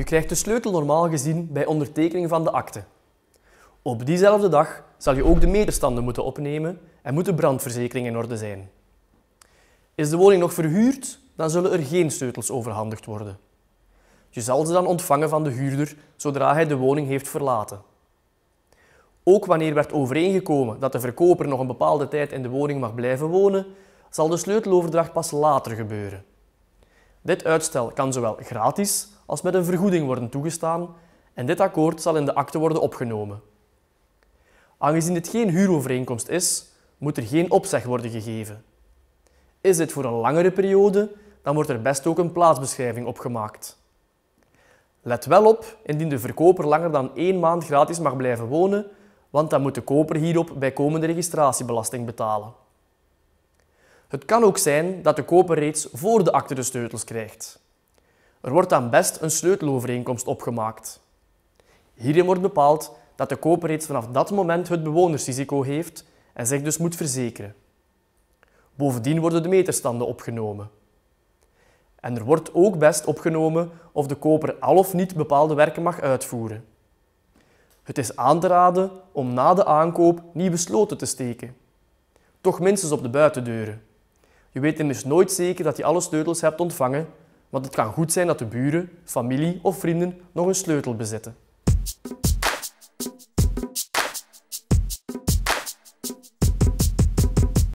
Je krijgt de sleutel normaal gezien bij ondertekening van de akte. Op diezelfde dag zal je ook de medestanden moeten opnemen en moet de brandverzekering in orde zijn. Is de woning nog verhuurd, dan zullen er geen sleutels overhandigd worden. Je zal ze dan ontvangen van de huurder zodra hij de woning heeft verlaten. Ook wanneer werd overeengekomen dat de verkoper nog een bepaalde tijd in de woning mag blijven wonen, zal de sleuteloverdracht pas later gebeuren. Dit uitstel kan zowel gratis als met een vergoeding worden toegestaan en dit akkoord zal in de akte worden opgenomen. Aangezien dit geen huurovereenkomst is, moet er geen opzeg worden gegeven. Is dit voor een langere periode, dan wordt er best ook een plaatsbeschrijving opgemaakt. Let wel op indien de verkoper langer dan één maand gratis mag blijven wonen, want dan moet de koper hierop bijkomende registratiebelasting betalen. Het kan ook zijn dat de koper reeds voor de akte de sleutels krijgt. Er wordt dan best een sleutelovereenkomst opgemaakt. Hierin wordt bepaald dat de koper reeds vanaf dat moment het bewonersrisico heeft en zich dus moet verzekeren. Bovendien worden de meterstanden opgenomen. En er wordt ook best opgenomen of de koper al of niet bepaalde werken mag uitvoeren. Het is aan te raden om na de aankoop nieuwe sloten te steken. Toch minstens op de buitendeuren. Je weet immers nooit zeker dat je alle sleutels hebt ontvangen, want het kan goed zijn dat de buren, familie of vrienden nog een sleutel bezitten.